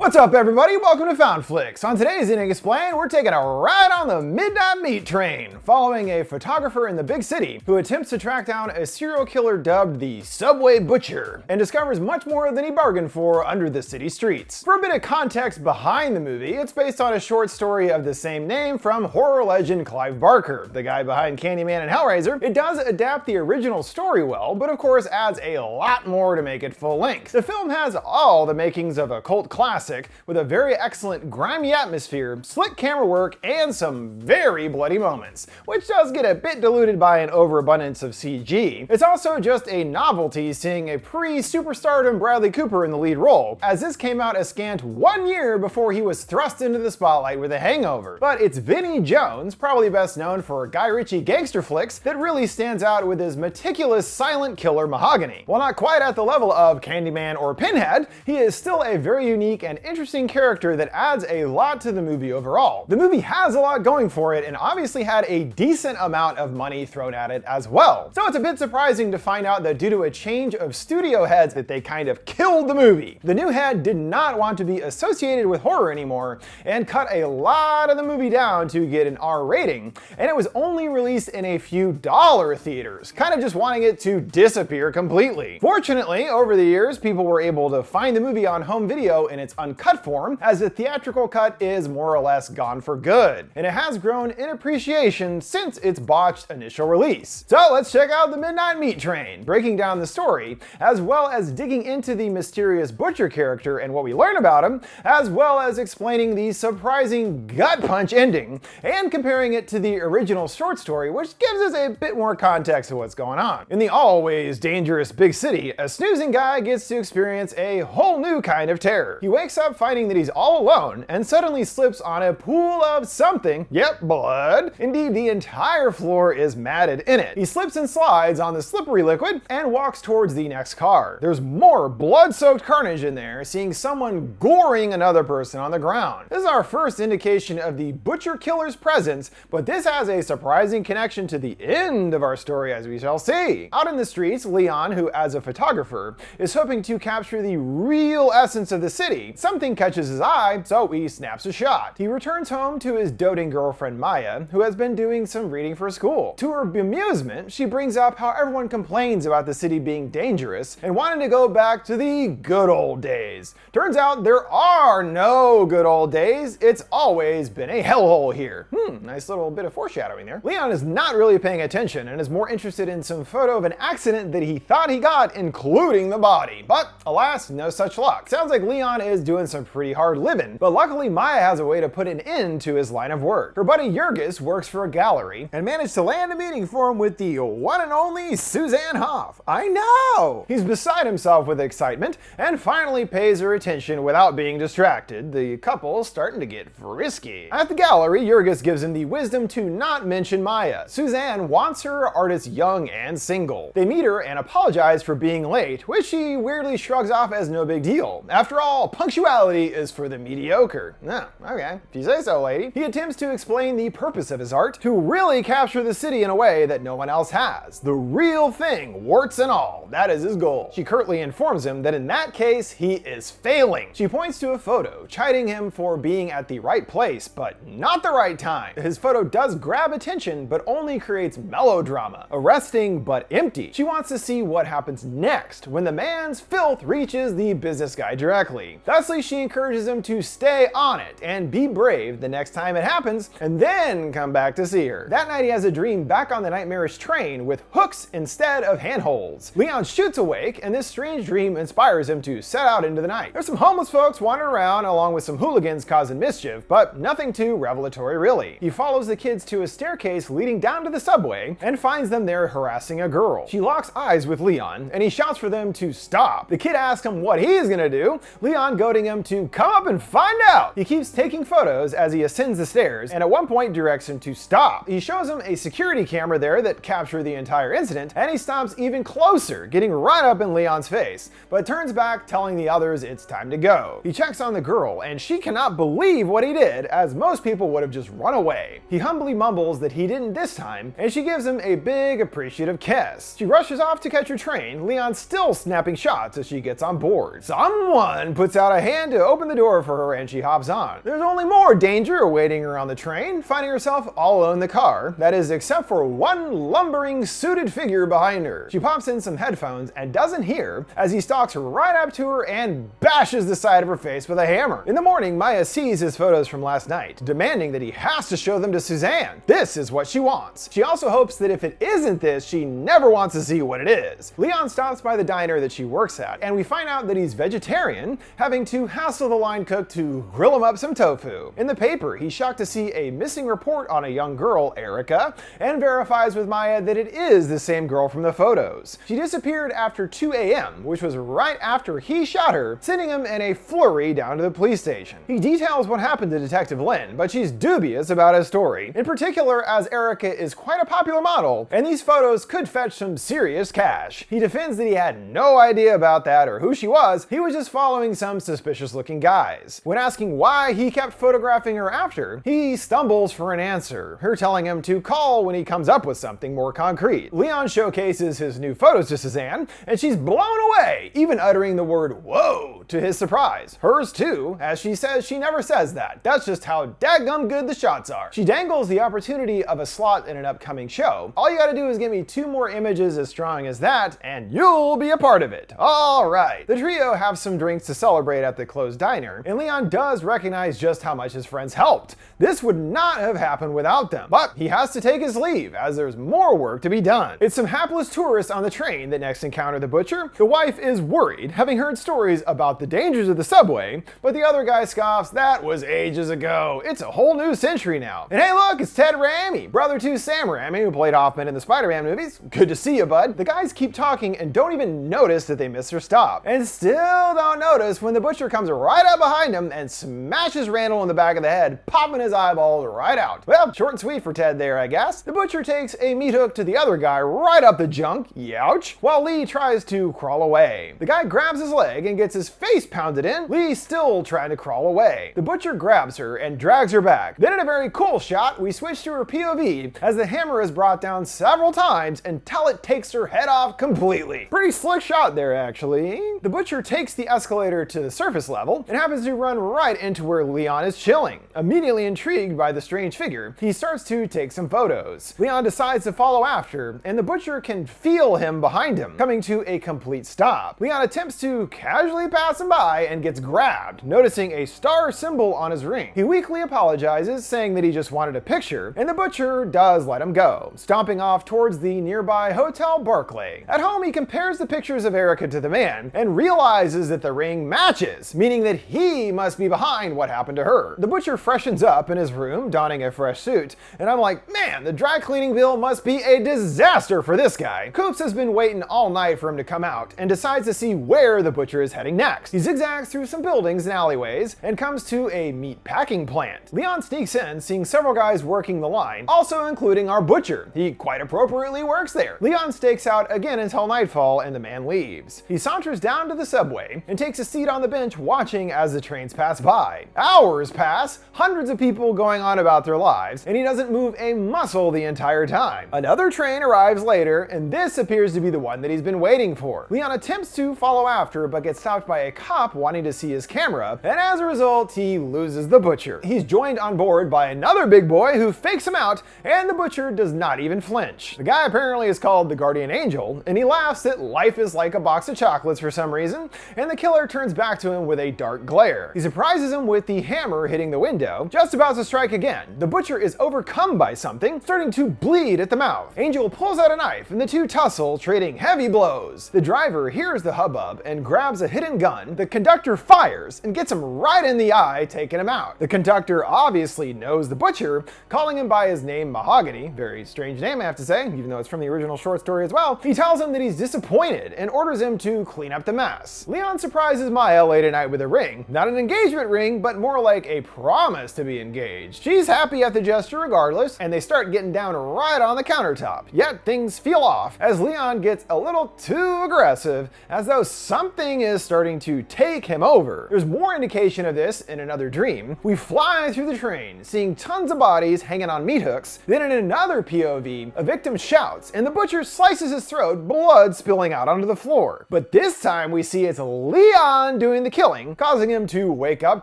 What's up everybody? Welcome to FoundFlix. On today's Ending Explained, we're taking a ride on the Midnight Meat Train, following a photographer in the big city who attempts to track down a serial killer dubbed the Subway Butcher, and discovers much more than he bargained for under the city streets. For a bit of context behind the movie, it's based on a short story of the same name from horror legend Clive Barker, the guy behind Candyman and Hellraiser. It does adapt the original story well, but of course adds a lot more to make it full length. The film has all the makings of a cult classic classic with a very excellent grimy atmosphere, slick camera work, and some very bloody moments, which does get a bit diluted by an overabundance of CG. It's also just a novelty seeing a pre-superstardom Bradley Cooper in the lead role, as this came out a scant one year before he was thrust into the spotlight with a hangover. But it's Vinnie Jones, probably best known for Guy Ritchie gangster flicks, that really stands out with his meticulous silent killer mahogany. While not quite at the level of Candyman or Pinhead, he is still a very unique and interesting character that adds a lot to the movie overall. The movie has a lot going for it and obviously had a decent amount of money thrown at it as well. So it's a bit surprising to find out that due to a change of studio heads that they kind of killed the movie. The new head did not want to be associated with horror anymore and cut a lot of the movie down to get an R rating, and it was only released in a few dollar theaters, kind of just wanting it to disappear completely. Fortunately, over the years, people were able to find the movie on home video in its uncut form, as the theatrical cut is more or less gone for good, and it has grown in appreciation since its botched initial release. So let's check out the Midnight Meat Train, breaking down the story, as well as digging into the mysterious Butcher character and what we learn about him, as well as explaining the surprising gut punch ending, and comparing it to the original short story, which gives us a bit more context to what's going on. In the always dangerous big city, a snoozing guy gets to experience a whole new kind of terror. He wakes up finding that he's all alone and suddenly slips on a pool of something. Yep, blood. Indeed, the entire floor is matted in it. He slips and slides on the slippery liquid and walks towards the next car. There's more blood-soaked carnage in there, seeing someone goring another person on the ground. This is our first indication of the Butcher Killer's presence, but this has a surprising connection to the end of our story as we shall see. Out in the streets, Leon, who as a photographer, is hoping to capture the real essence of the city, Something catches his eye, so he snaps a shot. He returns home to his doting girlfriend Maya, who has been doing some reading for school. To her bemusement, she brings up how everyone complains about the city being dangerous and wanting to go back to the good old days. Turns out there are no good old days, it's always been a hellhole here. Hmm, nice little bit of foreshadowing there. Leon is not really paying attention and is more interested in some photo of an accident that he thought he got, including the body. But alas, no such luck. Sounds like Leon is doing doing some pretty hard living, but luckily Maya has a way to put an end to his line of work. Her buddy Jurgis works for a gallery and managed to land a meeting for him with the one and only Suzanne Hoff. I know! He's beside himself with excitement and finally pays her attention without being distracted, the couple starting to get frisky. At the gallery, Jurgis gives him the wisdom to not mention Maya. Suzanne wants her artist young and single. They meet her and apologize for being late, which she weirdly shrugs off as no big deal. After all, punctuality is for the mediocre. Yeah, okay, if you say so, lady. He attempts to explain the purpose of his art to really capture the city in a way that no one else has. The real thing, warts and all. That is his goal. She curtly informs him that in that case, he is failing. She points to a photo, chiding him for being at the right place, but not the right time. His photo does grab attention, but only creates melodrama. Arresting, but empty. She wants to see what happens next when the man's filth reaches the business guy directly. Thusly, she encourages him to stay on it and be brave the next time it happens, and then come back to see her. That night he has a dream back on the nightmarish train with hooks instead of handholds. Leon shoots awake, and this strange dream inspires him to set out into the night. There's some homeless folks wandering around along with some hooligans causing mischief, but nothing too revelatory really. He follows the kids to a staircase leading down to the subway and finds them there harassing a girl. She locks eyes with Leon, and he shouts for them to stop. The kid asks him what he's gonna do, Leon goading him to come up and find out. He keeps taking photos as he ascends the stairs and at one point directs him to stop. He shows him a security camera there that captured the entire incident and he stops even closer, getting right up in Leon's face, but turns back telling the others it's time to go. He checks on the girl and she cannot believe what he did as most people would have just run away. He humbly mumbles that he didn't this time and she gives him a big appreciative kiss. She rushes off to catch her train, Leon still snapping shots as she gets on board. Someone puts out a hand to open the door for her and she hops on. There's only more danger awaiting her on the train, finding herself all alone in the car, that is except for one lumbering suited figure behind her. She pops in some headphones and doesn't hear as he stalks right up to her and bashes the side of her face with a hammer. In the morning, Maya sees his photos from last night, demanding that he has to show them to Suzanne. This is what she wants. She also hopes that if it isn't this, she never wants to see what it is. Leon stops by the diner that she works at, and we find out that he's vegetarian, having to hassle the line cook to grill him up some tofu. In the paper, he's shocked to see a missing report on a young girl, Erica, and verifies with Maya that it is the same girl from the photos. She disappeared after 2 a.m., which was right after he shot her, sending him in a flurry down to the police station. He details what happened to Detective Lynn, but she's dubious about his story, in particular as Erica is quite a popular model, and these photos could fetch some serious cash. He defends that he had no idea about that or who she was, he was just following some suspicious looking guys. When asking why he kept photographing her after, he stumbles for an answer, her telling him to call when he comes up with something more concrete. Leon showcases his new photos to Suzanne, and she's blown away, even uttering the word whoa to his surprise. Hers too, as she says she never says that. That's just how daggum good the shots are. She dangles the opportunity of a slot in an upcoming show. All you gotta do is give me two more images as strong as that, and you'll be a part of it. Alright. The trio have some drinks to celebrate at the closed diner, and Leon does recognize just how much his friends helped. This would not have happened without them, but he has to take his leave as there's more work to be done. It's some hapless tourists on the train that next encounter the butcher. The wife is worried, having heard stories about the dangers of the subway, but the other guy scoffs, that was ages ago. It's a whole new century now. And hey look, it's Ted Raimi, brother to Sam Raimi, who played Hoffman in the Spider-Man movies. Good to see you, bud. The guys keep talking and don't even notice that they missed their stop. And still don't notice when the butcher comes right up behind him and smashes Randall in the back of the head, popping his eyeballs right out. Well, short and sweet for Ted there, I guess. The butcher takes a meat hook to the other guy right up the junk, youch, while Lee tries to crawl away. The guy grabs his leg and gets his face pounded in, Lee still trying to crawl away. The butcher grabs her and drags her back. Then in a very cool shot, we switch to her POV as the hammer is brought down several times until it takes her head off completely. Pretty slick shot there, actually. The butcher takes the escalator to the surface level and happens to run right into where Leon is chilling. Immediately intrigued by the strange figure, he starts to take some photos. Leon decides to follow after, and the butcher can feel him behind him, coming to a complete stop. Leon attempts to casually pass him by and gets grabbed, noticing a star symbol on his ring. He weakly apologizes, saying that he just wanted a picture, and the butcher does let him go, stomping off towards the nearby Hotel Barclay. At home, he compares the pictures of Erica to the man and realizes that the ring matches, meaning that he must be behind what happened to her. The butcher freshens up in his room, donning a fresh suit, and I'm like, man, the dry cleaning bill must be a disaster for this guy. Coops has been waiting all night for him to come out and decides to see where the butcher is heading next. He zigzags through some buildings and alleyways and comes to a meat packing plant. Leon sneaks in, seeing several guys working the line, also including our butcher. He quite appropriately works there. Leon stakes out again until nightfall and the man leaves. He saunters down to the subway and takes a seat on the bench watching as the trains pass by. Hours pass, hundreds of people going on about their lives, and he doesn't move a muscle the entire time. Another train arrives later, and this appears to be the one that he's been waiting for. Leon attempts to follow after, but gets stopped by a cop wanting to see his camera, and as a result, he loses the butcher. He's joined on board by another big boy who fakes him out, and the butcher does not even flinch. The guy apparently is called the Guardian Angel, and he laughs that life is like a box of chocolates for some reason, and the killer turns back to him with a dark glare. He surprises him with the hammer hitting the window, just about to strike again. The butcher is overcome by something, starting to bleed at the mouth. Angel pulls out a knife, and the two tussle, trading heavy blows. The driver hears the hubbub and grabs a hidden gun. The conductor fires and gets him right in the eye, taking him out. The conductor obviously knows the butcher, calling him by his name Mahogany, very strange name I have to say, even though it's from the original short story as well. He tells him that he's disappointed and orders him to clean up the mess. Leon surprises Maya late at night with a ring, not an engagement ring, but more like a promise to be engaged. She's happy at the gesture regardless, and they start getting down right on the countertop. Yet things feel off as Leon gets a little too aggressive, as though something is starting to take him over. There's more indication of this in another dream. We fly through the train, seeing tons of bodies hanging on meat hooks. Then in another POV, a victim shouts, and the butcher slices his throat, blood spilling out onto the floor. But this time we see it's Leon doing the killing, causing him to wake up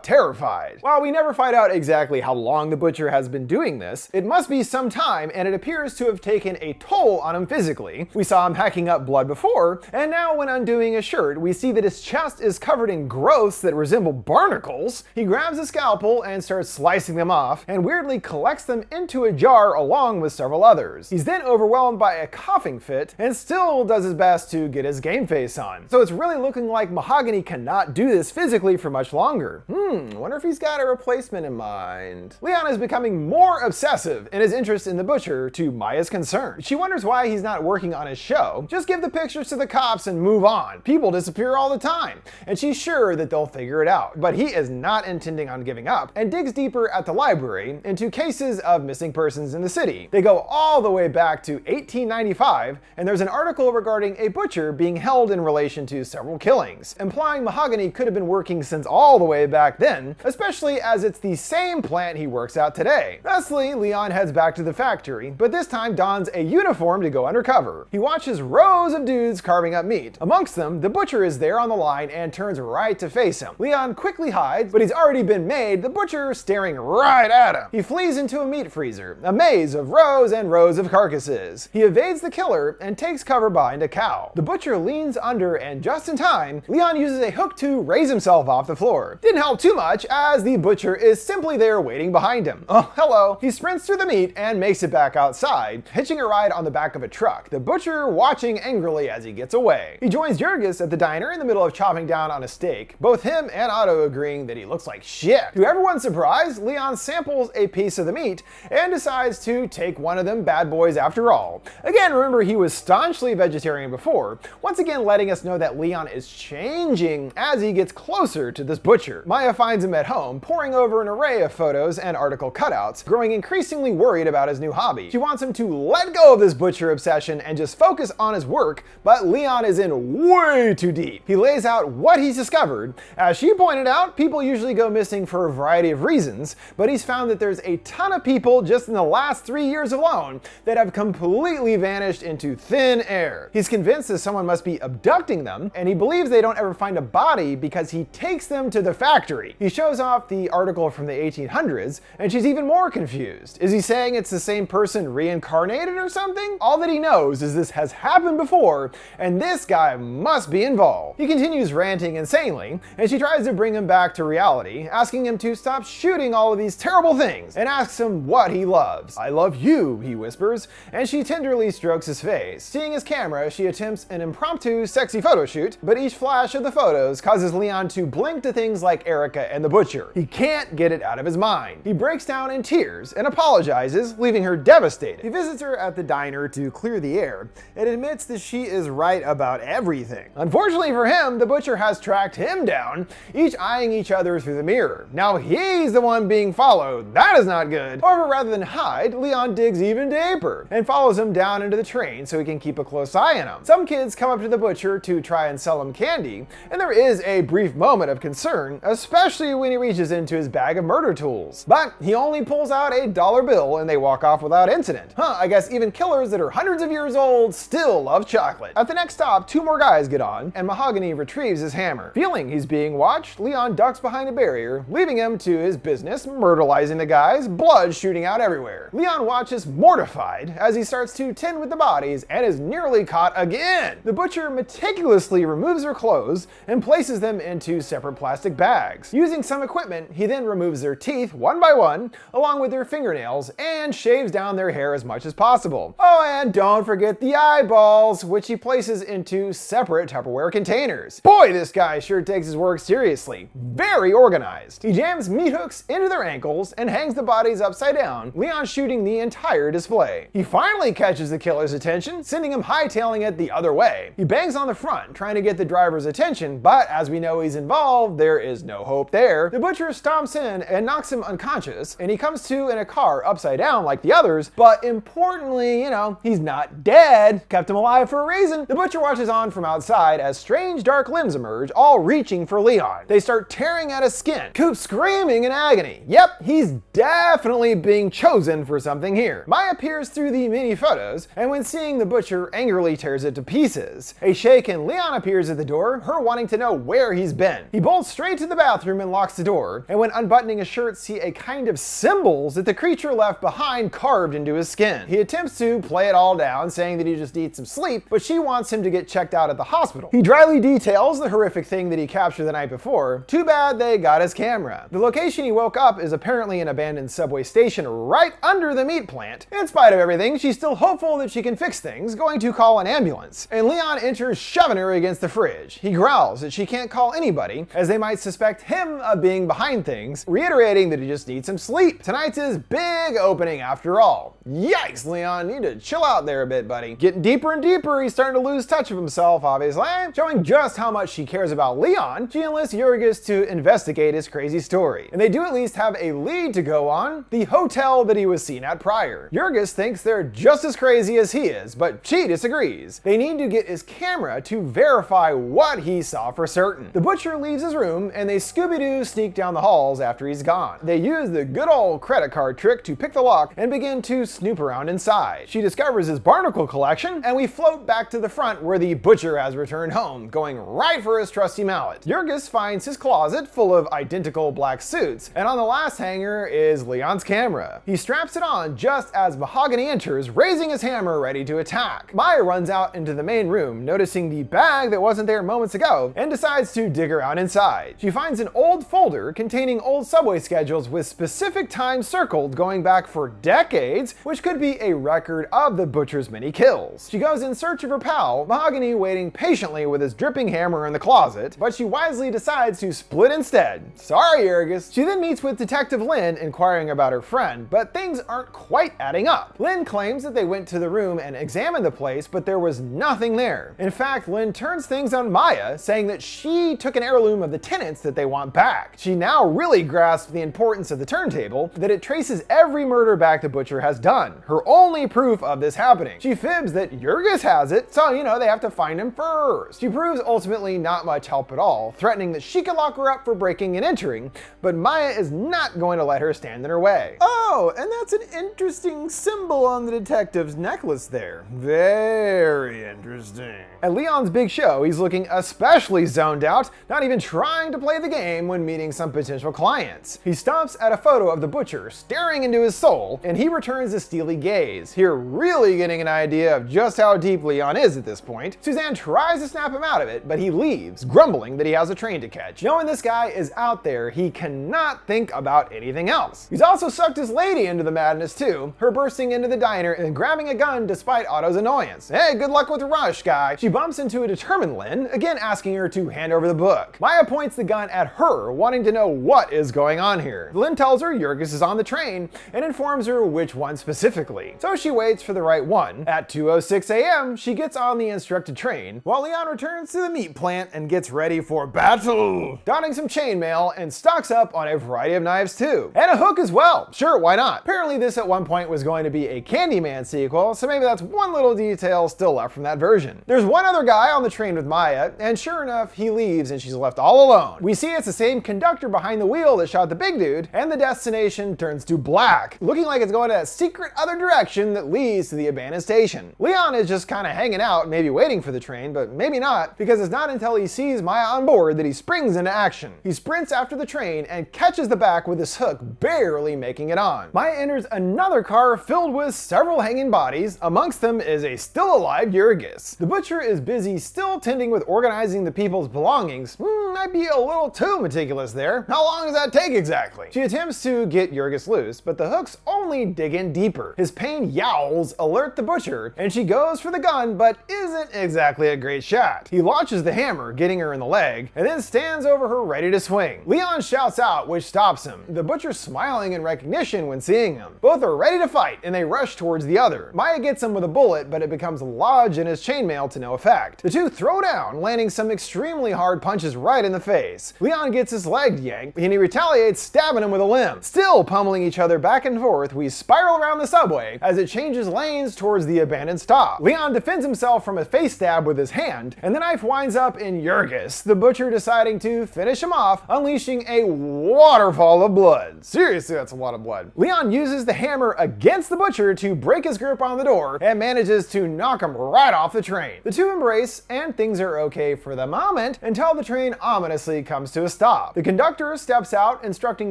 terrified. While we never find out exactly how long the butcher has been doing this, it must be some time and it appears to have taken a toll on him physically. We saw him hacking up blood before, and now when undoing his shirt, we see that his chest is covered in growths that resemble barnacles. He grabs a scalpel and starts slicing them off, and weirdly collects them into a jar along with several others. He's then overwhelmed by a coughing fit, and still does his best to get his game face on. So it's really looking like Mahogany cannot do this physically for much longer. Hmm, wonder if he's got a replacement in mind. Leon is becoming more obsessive in his interest in the butcher to Maya's concern. She wonders why he's not working on his show. Just give the pictures to the cops and move on. People disappear all the time, and she's sure that they'll figure it out. But he is not intending on giving up and digs deeper at the library into cases of missing persons in the city. They go all the way back to 1895, and there's an article regarding a butcher being held in relation to several killings, implying Mahogany could have been working since all the way back then, especially as it's the same plant he works at today. Thusly, Leon heads back to the factory, but this time dons a uniform to go undercover. He watches rows of dudes carving up meat. Amongst them, the butcher is there on the line and turns right to face him. Leon quickly hides, but he's already been made, the butcher staring right at him. He flees into a meat freezer, a maze of rows and rows of carcasses. He evades the killer and takes cover behind a cow. The butcher leans under and just in time, Leon uses a hook to raise himself off the floor. Didn't help too much as the butcher is simply there waiting behind him. Oh, hello. He sprints through the meat and makes it back outside, hitching a ride on the back of a truck, the butcher watching angrily as he gets away. He joins Jurgis at the diner in the middle of chopping down on a steak, both him and Otto agreeing that he looks like shit. To everyone's surprise, Leon samples a piece of the meat and decides to take one of them bad boys after all. Again, remember he was staunchly vegetarian before, once again letting us know that Leon is changing as he gets closer to this butcher. Maya finds him at home, poring over an array of photos and article cutouts, growing increasingly worried about his new hobby. She wants him to let go of this butcher obsession and just focus on his work, but Leon is in way too deep. He lays out what he's discovered. As she pointed out, people usually go missing for a variety of reasons, but he's found that there's a ton of people just in the last three years alone that have completely vanished into thin air. He's convinced that someone must be abducting them, and he believes they don't ever find a body because he takes them to the factory. He shows off the article from the 1800s, and she's even more confused. Is he saying it's the same person reincarnated or something? All that he knows is this has happened before, and this guy must be involved. He continues ranting insanely, and she tries to bring him back to reality, asking him to stop shooting all of these terrible things, and asks him what he loves. I love you, he whispers, and she tenderly strokes his face. Seeing his camera, she attempts an impromptu, sexy photo shoot, but each flash of the photos causes Leon to blink to things like Erica and the Butcher. He can't get it out of his mind. He breaks down in tears and apologizes, leaving her devastated. He visits her at the diner to clear the air and admits that she is right about everything. Unfortunately for him, the Butcher has tracked him down, each eyeing each other through the mirror. Now he's the one being followed. That is not good. However, rather than hide, Leon digs even deeper and follows him down into the train so he can keep a close eye on him. Some kids come up to the Butcher to try and sell him candy, and there is a brief moment of concern, especially when he reaches into his bag of murder tools. But he only pulls out a dollar bill and they walk off without incident. Huh, I guess even killers that are hundreds of years old still love chocolate. At the next stop, two more guys get on, and Mahogany retrieves his hammer. Feeling he's being watched, Leon ducks behind a barrier, leaving him to his business, myrtleizing the guys, blood shooting out everywhere. Leon watches mortified as he starts to tend with the bodies and is nearly caught again. The butcher meticulously removes their clothes and places them into separate plastic bags. Using some equipment, he then removes their teeth one by one, along with their fingernails, and shaves down their hair as much as possible. Oh, and don't forget the eyeballs, which he places into separate Tupperware containers. Boy, this guy sure takes his work seriously. Very organized. He jams meat hooks into their ankles and hangs the bodies upside down, Leon shooting the entire display. He finally catches the killer's attention, sending him hightailing it the other way. He bangs on the front, trying to get the driver's attention, but as we know he's involved, there is no hope there. The butcher stomps in and knocks him unconscious, and he comes to in a car upside down like the others, but importantly, you know, he's not dead. Kept him alive for a reason. The butcher watches on from outside as strange dark limbs emerge all reaching for Leon. They start tearing at his skin, Coop screaming in agony. Yep, he's definitely being chosen for something here. Maya peers through the mini photos, and when seeing the butcher, angrily tears it to pieces. A shaken Leon appears at the door, her wanting to know where he's been. He bolts straight to the bathroom and locks the door, and when unbuttoning his shirt, see a kind of symbols that the creature left behind carved into his skin. He attempts to play it all down, saying that he just needs some sleep, but she wants him to get checked out at the hospital. He dryly details the horrific thing that he captured the night before. Too bad they got his camera. The location he woke up is apparently an abandoned subway station right under the meat plant. In spite of everything, she's still hopeful that she can fix things, going to call an ambulance. And Leon enters shoving her against the fridge. He growls that she can't call anybody, as they might suspect him of being behind things, reiterating that he just needs some sleep. Tonight's his big opening after all. Yikes, Leon, need to chill out there a bit, buddy. Getting deeper and deeper, he's starting to lose touch of himself, obviously. Showing just how much she cares about Leon, she enlists Jurgis to investigate his crazy story. And they do at least have a lead to go on, the hotel that he was seen at prior. Jurgis thinks they're just as crazy as he is, but she disagrees. They need to get his camera to verify what he saw for certain. The butcher leaves his room, and they Scooby-Doo sneak down the halls after he's gone. They use the good old credit card trick to pick the lock and begin to snoop around inside. She discovers his barnacle collection, and we float back to the front where the butcher has returned home, going right for his trusty mallet. Jurgis finds his closet full of identical black suits, and on the last hanger is Leon's camera. He straps it on just as Mahogany enters, raising his hammer ready to attack. Maya runs out into the main room, noticing the bag that wasn't there moments ago, and decides to dig around inside. She finds an old folder containing old subway schedules with specific times circled going back for decades, which could be a record of the butcher's many kills. She goes in search of her pal, Mahogany waiting patiently with his dripping hammer in the closet, but she wisely decides to split instead. Sorry, Jurgis. She then meets with Detective Lynn, inquiring about her friend, but things aren't quite adding up. Lynn claims that they went to the room and examined the place, but there was nothing there. In fact, Lynn turns things on Maya, saying that she took an heirloom of the tenants that they want back. She now really grasps the importance of the timetable, that it traces every murder back the butcher has done, her only proof of this happening. She fibs that Jurgis has it, so you know they have to find him first. She proves ultimately not much help at all, threatening that she can lock her up for breaking and entering, but Maya is not going to let her stand in her way. Oh, and that's an interesting symbol on the detective's necklace there. Very interesting. At Leon's big show, he's looking especially zoned out, not even trying to play the game when meeting some potential clients. He stops at a photo of the butcher staring into his soul, and he returns a steely gaze, here really getting an idea of just how deep Leon is at this point. Suzanne tries to snap him out of it, but he leaves, grumbling that he has a train to catch. Knowing this guy is out there, he cannot think about anything else. He's also sucked his lady into the madness too, her bursting into the diner and grabbing a gun despite Otto's annoyance. Hey, good luck with the rush, guy. She bumps into a determined Lynn, again asking her to hand over the book. Maya points the gun at her, wanting to know what is going on here. Lynn tells her Jurgis is on the train and informs her which one specifically. So she waits for the right one. At 2.06 a.m., she gets on the instructed train, while Leon returns to the meat plant and gets ready for battle, donning some chainmail and stocks up on a variety of knives too. And a hook as well. Sure, why not? Apparently this at one point was going to be a Candyman sequel, so maybe that's one little detail still left from that version. There's one other guy on the train with Maya, and sure enough, he leaves and she's left all alone. We see it's the same conductor behind the wheel that shot the big dude, and the destination turns to black, looking like it's going to that secret other direction that leads to the abandoned station. Leon is just kind of hanging out, maybe waiting for the train, but maybe not, because it's not until he sees Maya on board that he springs into action. He sprints after the train and catches the back with his hook, barely making it on. Maya enters another car filled with several hanging bodies, amongst them is a still alive Jurgis. The butcher is busy still tending with organizing the people's belongings. Hmm, might be a little too meticulous there. How long does that take exactly? She attempts to get Jurgis loose, but the hooks only dig in deeper. His pain yowls alert the butcher, and she goes for the gun, but isn't exactly a great shot. He launches the hammer, getting her in the leg, and then stands over her ready to swing. Leon shouts out, which stops him. The butcher smiling in recognition when seeing him. Both are ready to fight, and they rush towards the other. Maya gets him with a bullet, but it becomes lodged in his chainmail to no effect. The two throw down, landing some extremely hard punches right in the face. Leon gets his leg yanked, and he retaliates, stabbing him with a limb. Still pummeling each other back and forth, we spiral around on the subway as it changes lanes towards the abandoned stop. Leon defends himself from a face stab with his hand, and the knife winds up in Jurgis, the butcher deciding to finish him off, unleashing a waterfall of blood. Seriously, that's a lot of blood. Leon uses the hammer against the butcher to break his grip on the door and manages to knock him right off the train. The two embrace, and things are okay for the moment until the train ominously comes to a stop. The conductor steps out, instructing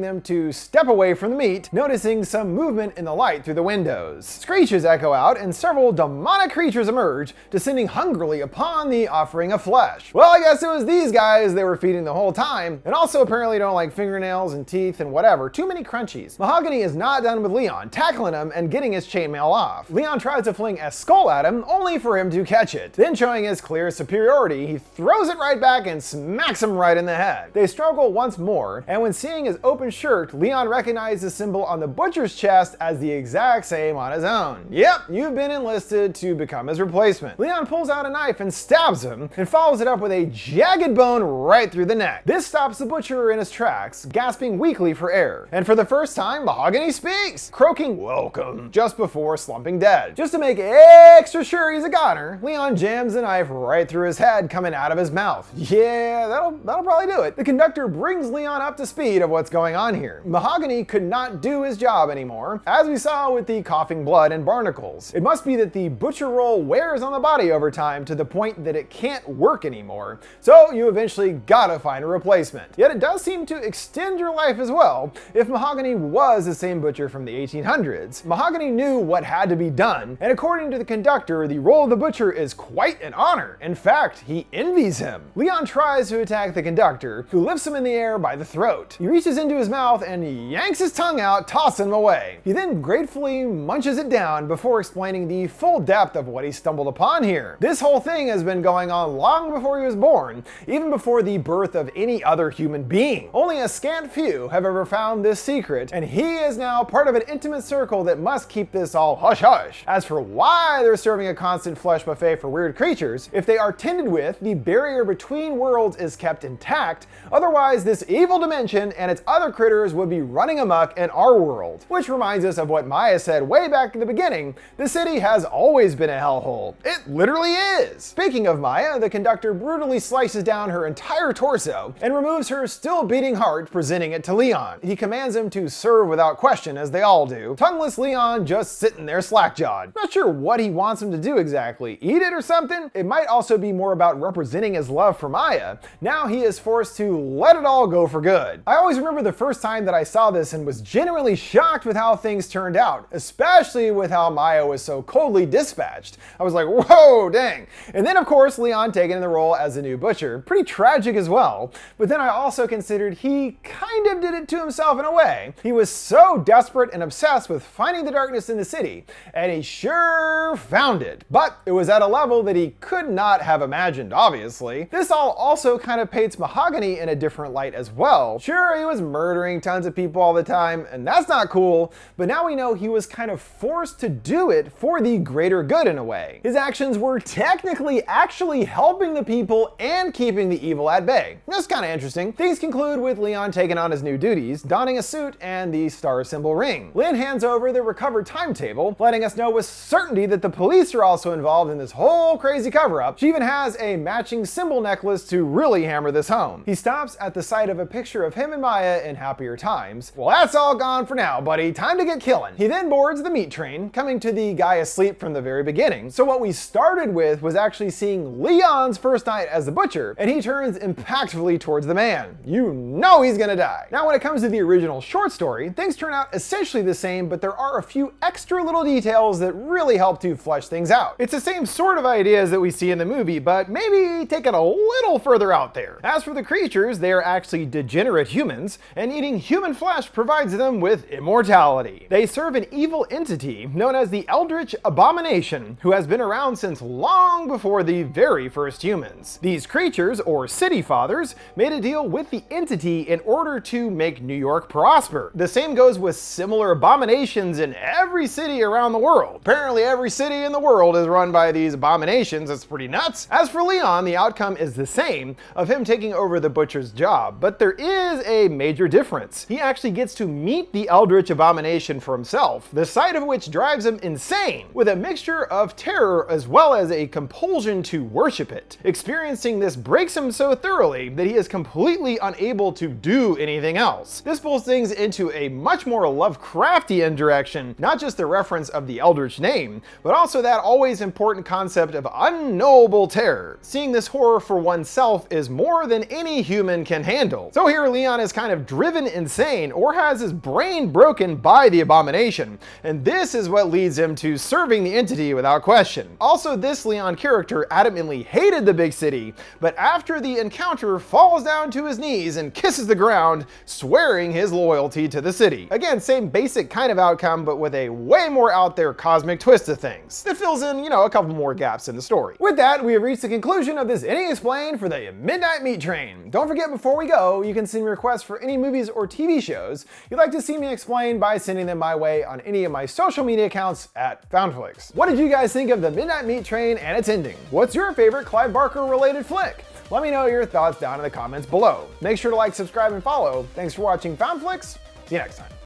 them to step away from the meat, noticing some movement in the light through the windows. Screeches echo out, and several demonic creatures emerge, descending hungrily upon the offering of flesh. Well, I guess it was these guys they were feeding the whole time, and also apparently don't like fingernails and teeth and whatever, too many crunchies. Mahogany is not done with Leon, tackling him and getting his chainmail off. Leon tries to fling a skull at him, only for him to catch it. Then showing his clear superiority, he throws it right back and smacks him right in the head. They struggle once more, and when seeing his open shirt, Leon recognizes the symbol on the butcher's chest as the exact same on his own. Yep, you've been enlisted to become his replacement. Leon pulls out a knife and stabs him, and follows it up with a jagged bone right through the neck. This stops the butcher in his tracks, gasping weakly for air. And for the first time, Mahogany speaks, croaking welcome just before slumping dead. Just to make extra sure he's a goner, Leon jams the knife right through his head coming out of his mouth. Yeah, that'll, that'll probably do it. The conductor brings Leon up to speed of what's going on here. Mahogany could not do his job anymore, as we saw with the coughing blood and barnacles. It must be that the butcher roll wears on the body over time to the point that it can't work anymore, so you eventually gotta find a replacement. Yet it does seem to extend your life as well if Mahogany was the same butcher from the 1800s. Mahogany knew what had to be done, and according to the conductor, the role of the butcher is quite an honor. In fact, he envies him. Leon tries to attack the conductor, who lifts him in the air by the throat. He reaches into his mouth and yanks his tongue out, tossing him away. He then gratefully munches it down before explaining the full depth of what he stumbled upon here. This whole thing has been going on long before he was born, even before the birth of any other human being. Only a scant few have ever found this secret, and he is now part of an intimate circle that must keep this all hush hush. As for why they're serving a constant flesh buffet for weird creatures, if they are tended with, the barrier between worlds is kept intact, otherwise this evil dimension and its other critters would be running amok in our world. Which reminds us of what Maya said way back in the beginning, the city has always been a hellhole. It literally is! Speaking of Maya, the conductor brutally slices down her entire torso and removes her still beating heart, presenting it to Leon. He commands him to serve without question, as they all do. Tongueless Leon just sitting there slack-jawed. Not sure what he wants him to do exactly. Eat it or something? It might also be more about representing his love for Maya. Now he is forced to let it all go for good. I always remember the first time that I saw this and was genuinely shocked with how things turned out, especially with how Maya was so coldly dispatched. I was like, whoa, dang. And then of course, Leon taking the role as the new butcher. Pretty tragic as well. But then I also considered he kind of did it to himself in a way. He was so desperate and obsessed with finding the darkness in the city, and he sure found it. But it was at a level that he could not have imagined, obviously. This all also kind of paints Mahogany in a different light as well. Sure, he was murdering tons of people all the time, and that's not cool, but now we know he was kind of forced to do it for the greater good in a way. His actions were technically actually helping the people and keeping the evil at bay. That's kind of interesting. Things conclude with Leon taking on his new duties, donning a suit and the star symbol ring. Lynn hands over the recovered timetable, letting us know with certainty that the police are also involved in this whole crazy cover-up. She even has a matching symbol necklace to really hammer this home. He stops at the sight of a picture of him and Maya in happier times. Well, that's all gone for now, buddy. Time to get killing. He then boards the meat train, coming to the guy asleep from the very beginning. So what we started with was actually seeing Leon's first night as the butcher, and he turns impactfully towards the man. You know he's gonna die. Now, when it comes to the original short story, things turn out essentially the same, but there are a few extra little details that really help to flesh things out. It's the same sort of ideas that we see in the movie, but maybe take it a little further out there. As for the creatures, they are actually degenerate humans, and eating human flesh provides them with immortality. They serve an evil entity known as the Eldritch Abomination, who has been around since long before the very first humans. These creatures, or city fathers, made a deal with the entity in order to make New York prosper. The same goes with similar abominations in every city around the world. Apparently every city in the world is run by these abominations, it's pretty nuts. As for Leon, the outcome is the same, of him taking over the butcher's job, but there is a major difference. He actually gets to meet the Eldritch Abomination for himself, himself, the sight of which drives him insane, with a mixture of terror as well as a compulsion to worship it. Experiencing this breaks him so thoroughly that he is completely unable to do anything else. This pulls things into a much more Lovecraftian direction, not just the reference of the Eldritch name, but also that always important concept of unknowable terror. Seeing this horror for oneself is more than any human can handle. So here Leon is kind of driven insane or has his brain broken by the abomination, and this is what leads him to serving the entity without question. Also, this Leon character adamantly hated the big city, but after the encounter falls down to his knees and kisses the ground, swearing his loyalty to the city. Again, same basic kind of outcome, but with a way more out there cosmic twist to things that fills in, you know, a couple more gaps in the story. With that, we have reached the conclusion of this Ending Explained for the Midnight Meat Train. Don't forget, before we go, you can send me requests for any movies or TV shows you'd like to see me explain by sending them my way on any of my social media accounts at FoundFlix. What did you guys think of the Midnight Meat Train and its ending? What's your favorite Clive Barker related flick? Let me know your thoughts down in the comments below. Make sure to like, subscribe, and follow. Thanks for watching FoundFlix. See you next time.